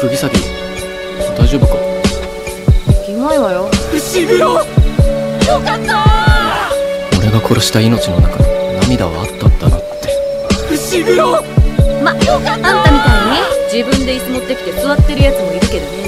釘崎大丈夫か？キモいわよ。伏黒よ！かった！俺が殺した命の中に涙はあったんだなって。伏黒まあんたみたいに自分で椅子持ってきて座ってるやつもいるけどね。